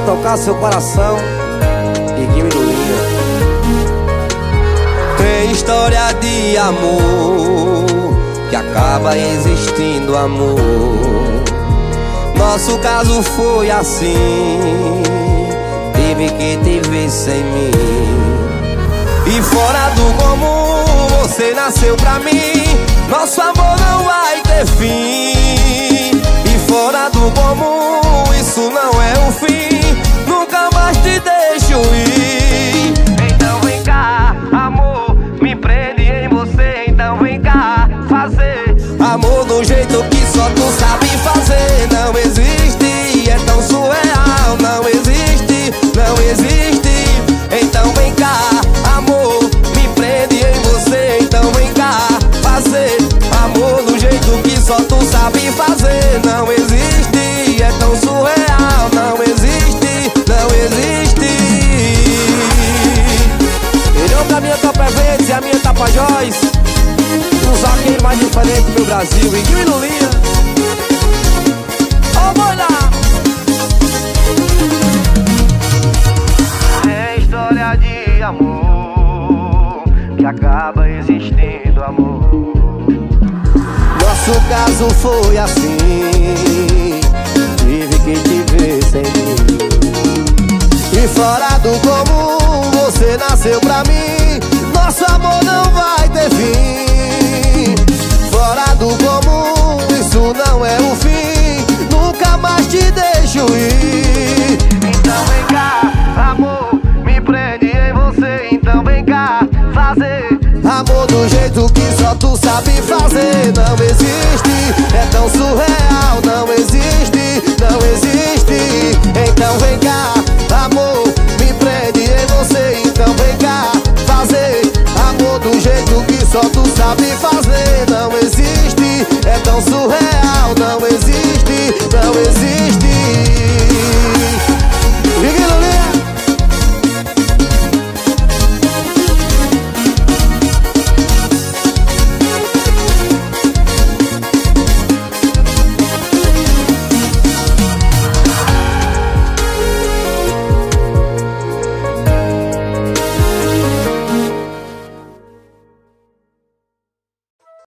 tocar seu coração E Lulinha Tem história de amor Que acaba existindo amor. Nosso caso foi assim Tive que te ver sem mim. E fora do comum Você nasceu pra mim. Nosso amor não vai ter fim. E fora do comum Isso não é o fim deixo ir. Então vem cá, amor Me prende em você Então vem cá, e a minha Tapajós Os aquele mais diferente do Brasil E Guilherme Lulinha Ó, oh, lá É história de amor Que acaba existindo amor. Nosso caso foi assim. Tive que te ver sem mim. E fora do comum Você nasceu pra mim Nosso amor não vai ter fim. Fora do comum Isso não é o fim. Nunca mais te deixo ir. Então vem cá, amor Me prende em você. Então vem cá, fazer Amor do jeito que só tu sabe fazer. Não existe, é tão surreal Não existe, não existe